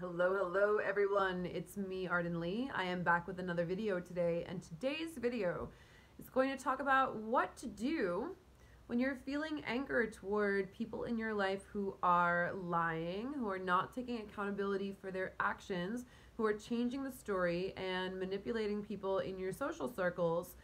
Hello, hello everyone. It's me, Arden Leigh. I am back with another video today, and today's video is going to talk about what to do when you're feeling anger toward people in your life who are lying, who are not taking accountability for their actions, who are changing the story and manipulating people in your social circles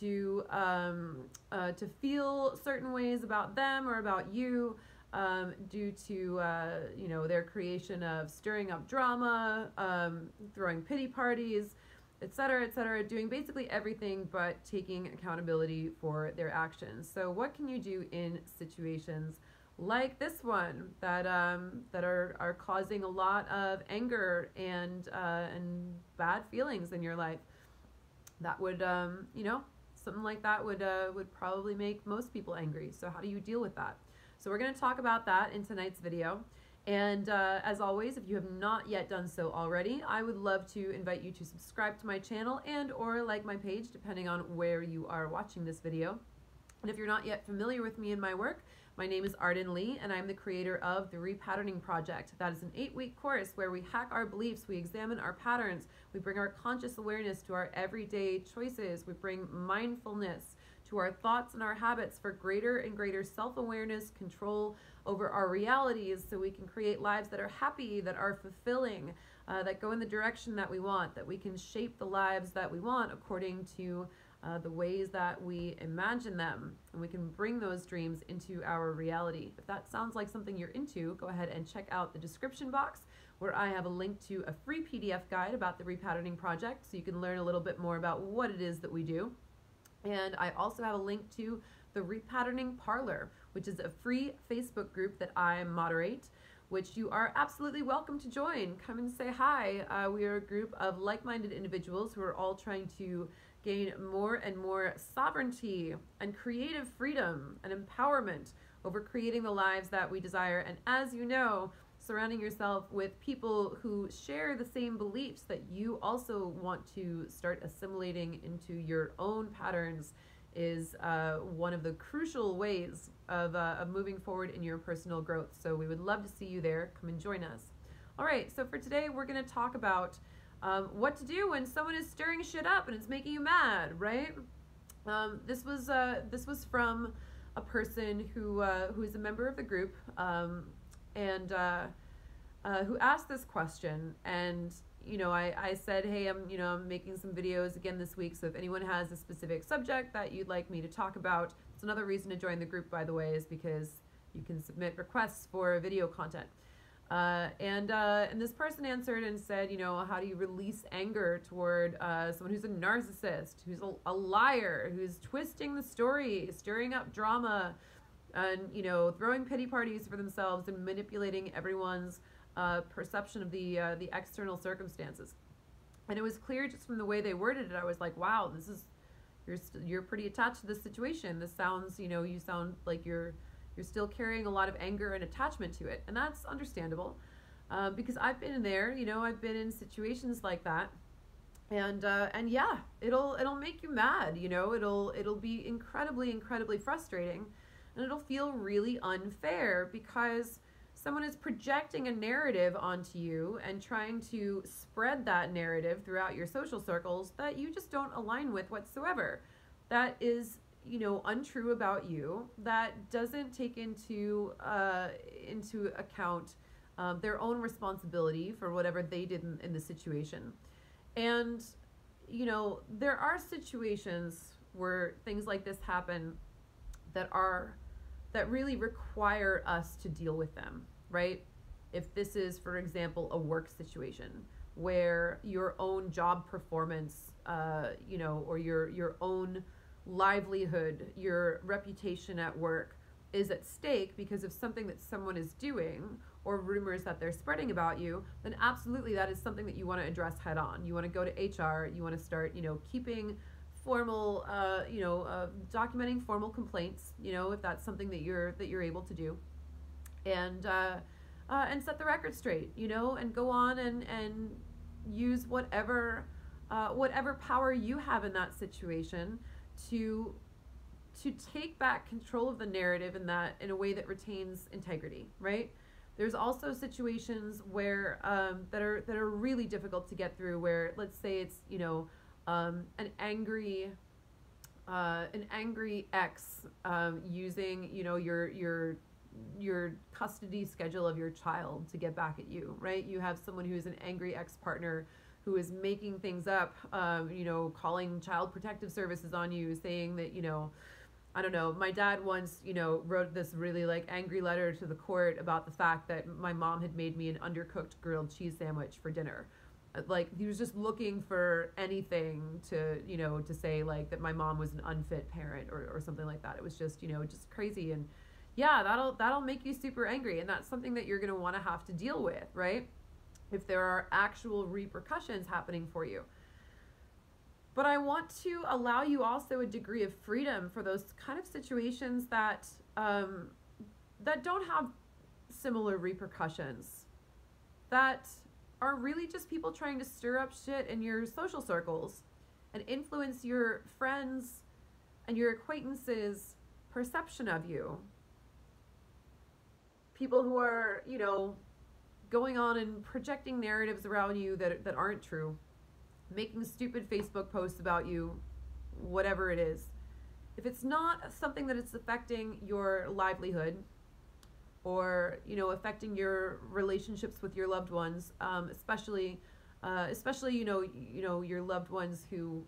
to um, uh, to feel certain ways about them or about you um, due to uh, you know their creation of stirring up drama, um, throwing pity parties, etc., etc., doing basically everything but taking accountability for their actions. So, what can you do in situations like this one that um, that are are causing a lot of anger and uh, and bad feelings in your life? That would um, you know something like that would uh, would probably make most people angry. So, how do you deal with that? So we're going to talk about that in tonight's video. And uh, as always, if you have not yet done so already, I would love to invite you to subscribe to my channel and or like my page, depending on where you are watching this video. And if you're not yet familiar with me and my work, my name is Arden Leigh, and I'm the creator of the Repatterning Project. That is an eight-week course where we hack our beliefs, we examine our patterns, we bring our conscious awareness to our everyday choices, we bring mindfulness, to our thoughts and our habits for greater and greater self awareness, control over our realities, so we can create lives that are happy, that are fulfilling, uh, that go in the direction that we want, that we can shape the lives that we want according to uh, the ways that we imagine them. And we can bring those dreams into our reality. If that sounds like something you're into, go ahead and check out the description box where I have a link to a free PDF guide about the repatterning project so you can learn a little bit more about what it is that we do. And I also have a link to the Repatterning Parlor, which is a free Facebook group that I moderate, which you are absolutely welcome to join. Come and say hi. Uh, we are a group of like minded individuals who are all trying to gain more and more sovereignty and creative freedom and empowerment over creating the lives that we desire. And as you know, surrounding yourself with people who share the same beliefs that you also want to start assimilating into your own patterns is uh, one of the crucial ways of, uh, of moving forward in your personal growth. So we would love to see you there. Come and join us. All right, so for today, we're going to talk about um, what to do when someone is stirring shit up and it's making you mad, right? Um, this was uh, this was from a person who uh, who is a member of the group. Um, and uh, uh, who asked this question. And you know, I, I said, hey, I'm you know I'm making some videos again this week. So if anyone has a specific subject that you'd like me to talk about, it's another reason to join the group, by the way, is because you can submit requests for video content. Uh, and uh, and this person answered and said, you know, how do you release anger toward uh, someone who's a narcissist, who's a, a liar, who's twisting the story, stirring up drama, and you know throwing pity parties for themselves and manipulating everyone's uh, perception of the uh, the external circumstances. And it was clear just from the way they worded it i was like wow this is you're you you're pretty attached to this situation. This sounds you know you sound like you're you're still carrying a lot of anger and attachment to it. And that's understandable uh, because i've been in there you know i've been in situations like that. And uh, and yeah it'll it'll make you mad you know? It'll it'll be incredibly incredibly frustrating and it'll feel really unfair because someone is projecting a narrative onto you and trying to spread that narrative throughout your social circles that you just don't align with whatsoever. That is, you know, untrue about you. That doesn't take into uh, into account um, their own responsibility for whatever they did in, in the situation. And you know, there are situations where things like this happen that are that really require us to deal with them, right? If this is, for example, a work situation where your own job performance, uh, you know, or your your own livelihood, your reputation at work is at stake because of something that someone is doing or rumors that they're spreading about you, then absolutely that is something that you want to address head on. You want to go to HR, you want to start, you know, keeping formal, uh, you know, uh, documenting formal complaints, you know, if that's something that you're that you're able to do, and uh, uh, and set the record straight, you know, and go on and and use whatever uh, whatever power you have in that situation to to take back control of the narrative in that in a way that retains integrity, right? There's also situations where um, that are that are really difficult to get through. Where let's say it's you know um, an angry uh, an angry ex um, using you know your your your custody schedule of your child to get back at you, right? You have someone who is an angry ex partner who is making things up, um, you know, calling child protective services on you, saying that you know I don't know. My dad once, you know, wrote this really like angry letter to the court about the fact that my mom had made me an undercooked grilled cheese sandwich for dinner. Like he was just looking for anything to, you know, to say like that my mom was an unfit parent or, or something like that. It was just, you know, just crazy and yeah, that'll that'll make you super angry and that's something that you're going to want to have to deal with, right? If there are actual repercussions happening for you. But I want to allow you also a degree of freedom for those kind of situations that um, that don't have similar repercussions, that are really just people trying to stir up shit in your social circles and influence your friends and your acquaintances' perception of you. People who are, you know, going on and projecting narratives around you that, that aren't true making stupid Facebook posts about you, whatever it is. If it's not something that it's affecting your livelihood or, you know, affecting your relationships with your loved ones, um, especially, uh, especially, you know, you know, your loved ones who,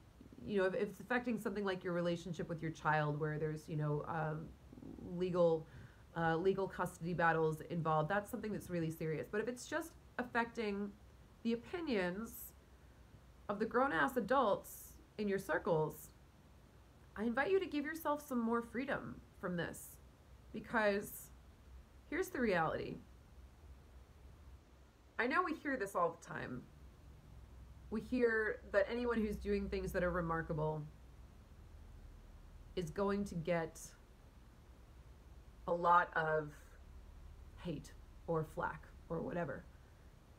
you know, if, if, it's affecting something like your relationship with your child where there's, you know, um, legal, uh, legal custody battles involved, that's something that's really serious. But if it's just affecting the opinions of the grown ass adults in your circles, I invite you to give yourself some more freedom from this because here's the reality. I know we hear this all the time. We hear that anyone who's doing things that are remarkable is going to get a lot of hate or flack or whatever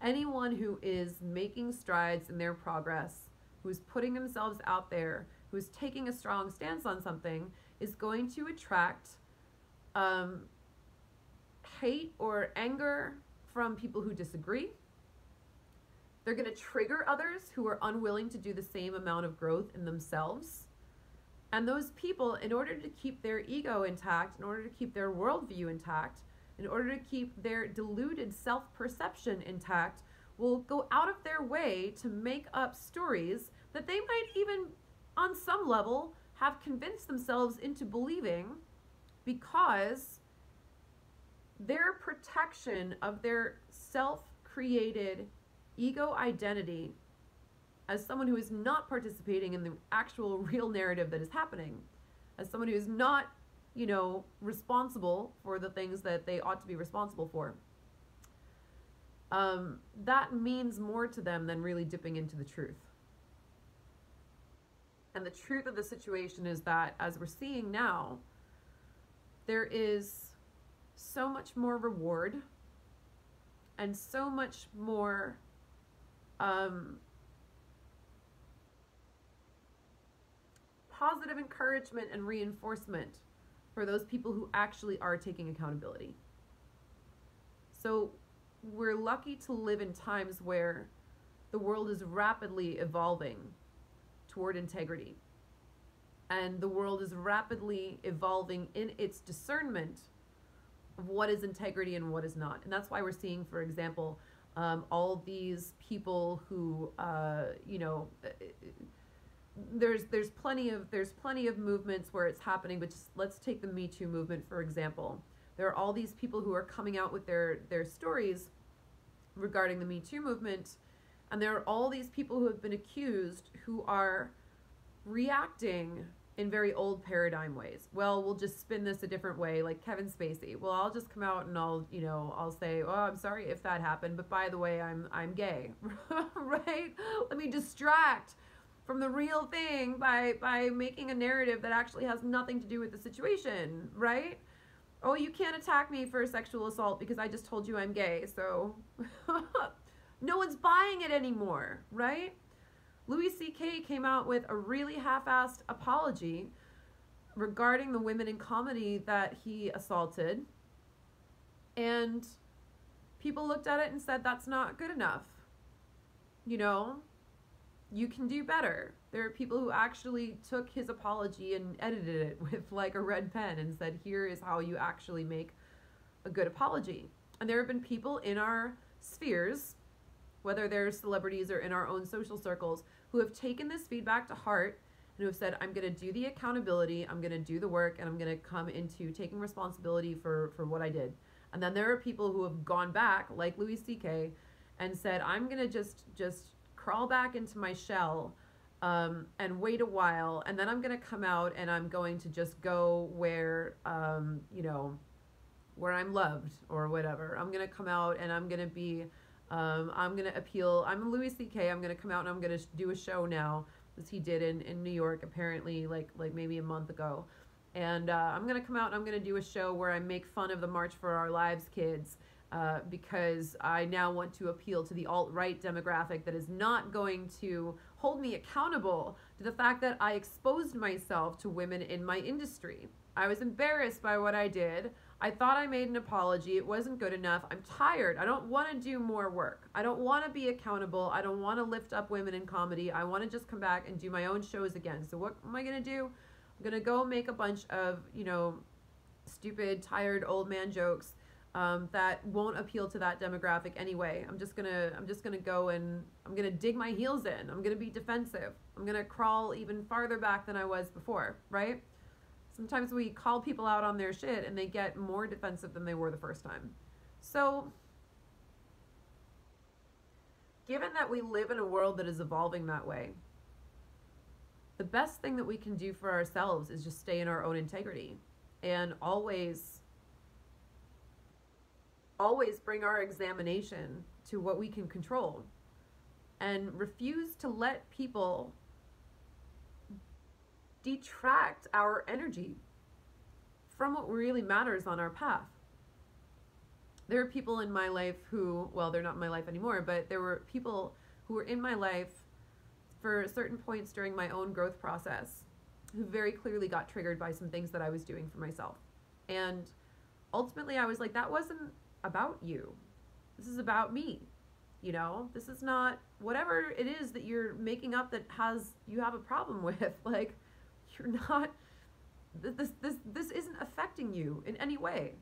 anyone who is making strides in their progress, who's putting themselves out there, who's taking a strong stance on something, is going to attract um, hate or anger from people who disagree. They're going to trigger others who are unwilling to do the same amount of growth in themselves. And those people, in order to keep their ego intact, in order to keep their worldview intact, in order to keep their deluded self perception intact, will go out of their way to make up stories that they might even, on some level, have convinced themselves into believing because their protection of their self created ego identity as someone who is not participating in the actual real narrative that is happening, as someone who is not you know, responsible for the things that they ought to be responsible for. Um, that means more to them than really dipping into the truth. And the truth of the situation is that, as we're seeing now, there is so much more reward and so much more um, positive encouragement and reinforcement for those people who actually are taking accountability. So we're lucky to live in times where the world is rapidly evolving toward integrity. And the world is rapidly evolving in its discernment what is integrity and what is not. And that's why we're seeing, for example, um, all these people who, uh, you know, there's there's plenty of there's plenty of movements where it's happening but just let's take the me too movement for example there are all these people who are coming out with their their stories regarding the me too movement and there are all these people who have been accused who are reacting in very old paradigm ways well we'll just spin this a different way like kevin spacey well i'll just come out and i'll you know i'll say oh i'm sorry if that happened but by the way i'm i'm gay right let me distract from the real thing by by making a narrative that actually has nothing to do with the situation, right? Oh, you can't attack me for sexual assault because I just told you I'm gay. So no one's buying it anymore, right? Louis C.K. came out with a really half-assed apology regarding the women in comedy that he assaulted. And people looked at it and said that's not good enough. You know, you can do better. There are people who actually took his apology and edited it with like a red pen and said, here is how you actually make a good apology. And there have been people in our spheres, whether they're celebrities or in our own social circles, who have taken this feedback to heart and who have said, I'm going to do the accountability, I'm going to do the work, and I'm going to come into taking responsibility for, for what I did. And then there are people who have gone back, like Louis C.K., and said, I'm going to just, just crawl back into my shell um, and wait a while. And then I'm going to come out and I'm going to just go where, um, you know, where I'm loved or whatever. I'm going to come out and I'm going to be, um, I'm going to appeal. I'm Louis C.K. I'm going to come out and I'm going to do a show now, as he did in, in New York, apparently, like, like maybe a month ago and uh, I'm gonna come out and I'm gonna do a show where I make fun of the March for Our Lives kids uh, because I now want to appeal to the alt right demographic that is not going to hold me accountable to the fact that I exposed myself to women in my industry. I was embarrassed by what I did. I thought I made an apology. It wasn't good enough. I'm tired. I don't want to do more work. I don't want to be accountable. I don't want to lift up women in comedy. I want to just come back and do my own shows again. So, what am I going to do? I'm gonna go make a bunch of, you know, stupid, tired old man jokes um, that won't appeal to that demographic anyway. I'm just gonna I'm just gonna go and I'm gonna dig my heels in. I'm gonna be defensive. I'm gonna crawl even farther back than I was before, right? Sometimes we call people out on their shit and they get more defensive than they were the first time. So given that we live in a world that is evolving that way, the best thing that we can do for ourselves is just stay in our own integrity and always always bring our examination to what we can control and refuse to let people detract our energy from what really matters on our path. There are people in my life who, well, they're not in my life anymore, but there were people who were in my life for certain points during my own growth process who very clearly got triggered by some things that I was doing for myself. And ultimately, I was like, that wasn't about you. This is about me. You know, this is not whatever it is that you're making up that has you have a problem with. Like, you're not. This this this isn't affecting you in any way,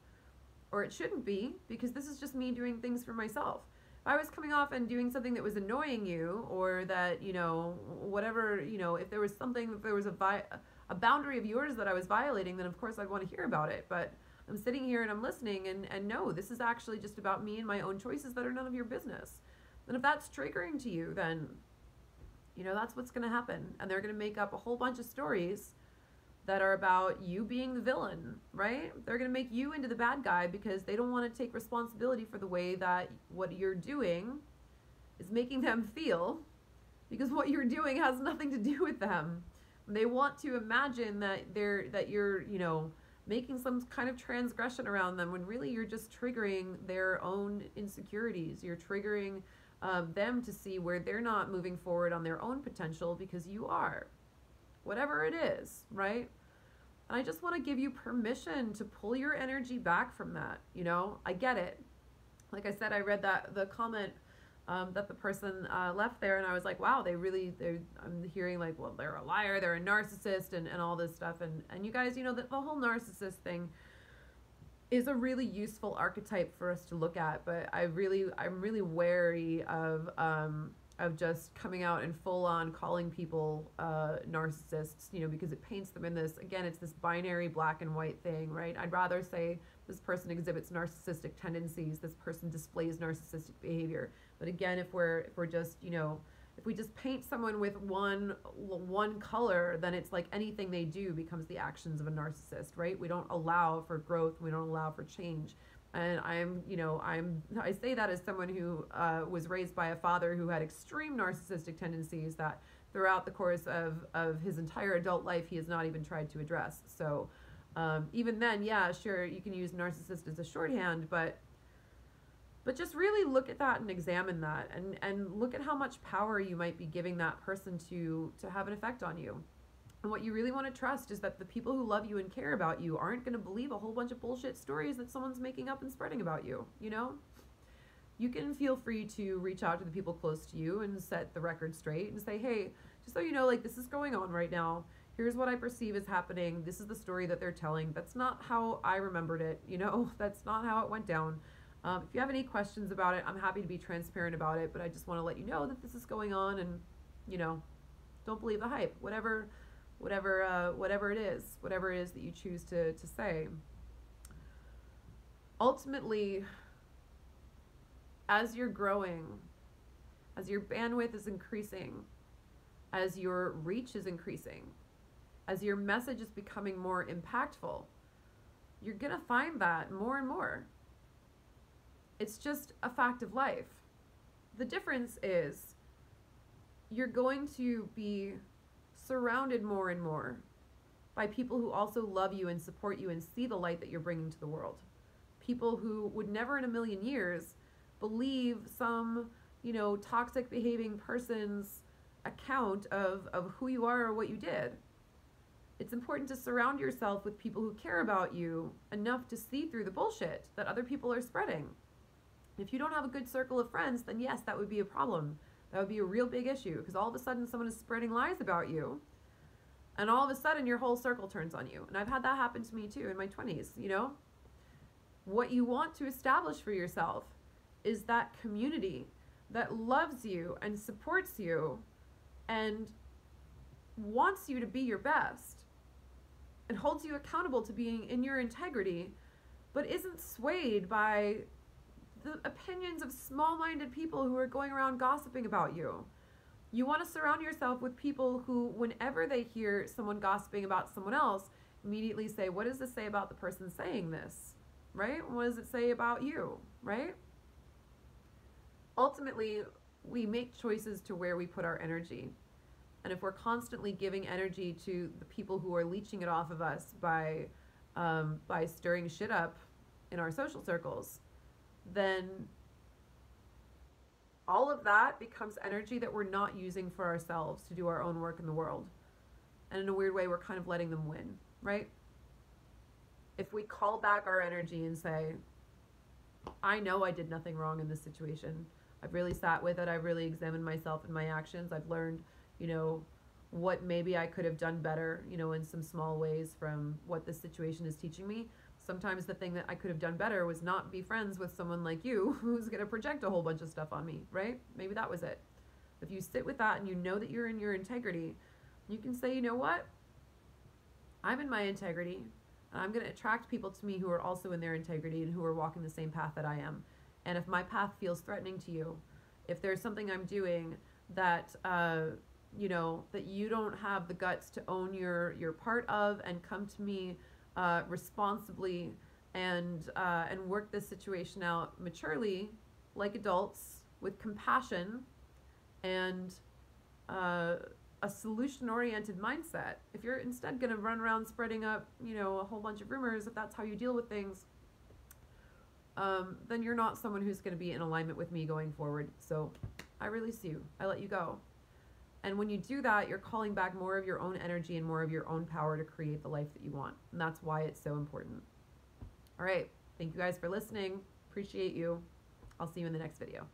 or it shouldn't be because this is just me doing things for myself. If I was coming off and doing something that was annoying you, or that you know whatever you know, if there was something, if there was a vi- a boundary of yours that I was violating, then of course I'd want to hear about it. But I'm sitting here and I'm listening, and and no, this is actually just about me and my own choices that are none of your business. And if that's triggering to you, then you know that's what's going to happen, and they're going to make up a whole bunch of stories that are about you being the villain, right? They're going to make you into the bad guy because they don't want to take responsibility for the way that what you're doing is making them feel because what you're doing has nothing to do with them. They want to imagine that they're that you're, you know, making some kind of transgression around them when really you're just triggering their own insecurities. You're triggering uh, them to see where they're not moving forward on their own potential because you are whatever it is, right? And I just want to give you permission to pull your energy back from that. You know, I get it. Like I said, I read that the comment um, that the person uh, left there, and I was like, wow, they really—they're. I'm hearing like, well, they're a liar, they're a narcissist, and, and all this stuff. And, and you guys, you know, the, the whole narcissist thing is a really useful archetype for us to look at, but I really, I'm really wary of, um, of just coming out and full on calling people uh, narcissists, you know, because it paints them in this again, it's this binary black and white thing, right? I'd rather say this person exhibits narcissistic tendencies, this person displays narcissistic behavior. But again, if we're if we're just, you know, if we just paint someone with one one color, then it's like anything they do becomes the actions of a narcissist, right? We don't allow for growth, we don't allow for change and I'm, you know, I'm, I say that as someone who uh, was raised by a father who had extreme narcissistic tendencies that throughout the course of, of his entire adult life, he has not even tried to address. So um, even then, yeah, sure, you can use narcissist as a shorthand, but, but just really look at that and examine that and, and look at how much power you might be giving that person to, to have an effect on you. And what you really want to trust is that the people who love you and care about you aren't going to believe a whole bunch of bullshit stories that someone's making up and spreading about you, you know? you can feel free to reach out to the people close to you and set the record straight and say, hey, just so you know, like this is going on right now. Here's what I perceive is happening. This is the story that they're telling. That's not how I remembered it. You know, that's not how it went down. Um, if you have any questions about it, I'm happy to be transparent about it, but I just want to let you know that this is going on and, you know, don't believe the hype. Whatever, whatever, uh, whatever it is, whatever it is that you choose to, to say. Ultimately, as you're growing, as your bandwidth is increasing, as your reach is increasing, as your message is becoming more impactful, you're going to find that more and more. It's just a fact of life. The difference is you're going to be surrounded more and more by people who also love you and support you and see the light that you're bringing to the world. People who would never in a million years believe some, you know, toxic behaving person's account of, of who you are or what you did. It's important to surround yourself with people who care about you enough to see through the bullshit that other people are spreading. If you don't have a good circle of friends, then yes, that would be a problem. That would be a real big issue because all of a sudden someone is spreading lies about you. And all of a sudden your whole circle turns on you. And I've had that happen to me too in my 20s, you know? What you want to establish for yourself is that community that loves you and supports you and wants you to be your best and holds you accountable to being in your integrity, but isn't swayed by the opinions of small minded people who are going around gossiping about you. You want to surround yourself with people who, whenever they hear someone gossiping about someone else, immediately say, What does this say about the person saying this? Right? What does it say about you? Right? Ultimately, we make choices to where we put our energy. And if we're constantly giving energy to the people who are leeching it off of us by um, by stirring shit up in our social circles, then all of that becomes energy that we're not using for ourselves to do our own work in the world. And in a weird way, we're kind of letting them win, right? If we call back our energy and say, I know I did nothing wrong in this situation. I've really sat with it. I've really examined myself and my actions. I've learned, you know, what maybe I could have done better, you know, in some small ways from what this situation is teaching me sometimes the thing that I could have done better was not be friends with someone like you who's going to project a whole bunch of stuff on me, right? Maybe that was it. If you sit with that and you know that you're in your integrity, you can say, you know what? I'm in my integrity, and I'm going to attract people to me who are also in their integrity and who are walking the same path that I am. And if my path feels threatening to you, if there's something I'm doing that, uh, you know, that you don't have the guts to own your, your part of and come to me uh, responsibly and uh, and work this situation out maturely, like adults, with compassion and uh, a solution-oriented mindset. If you're instead going to run around spreading up, you know, a whole bunch of rumors, if that's how you deal with things, um, then you're not someone who's going to be in alignment with me going forward. So I release you. I let you go. And when you do that, you're calling back more of your own energy and more of your own power to create the life that you want. And that's why it's so important. All right. Thank you guys for listening. Appreciate you. I'll see you in the next video.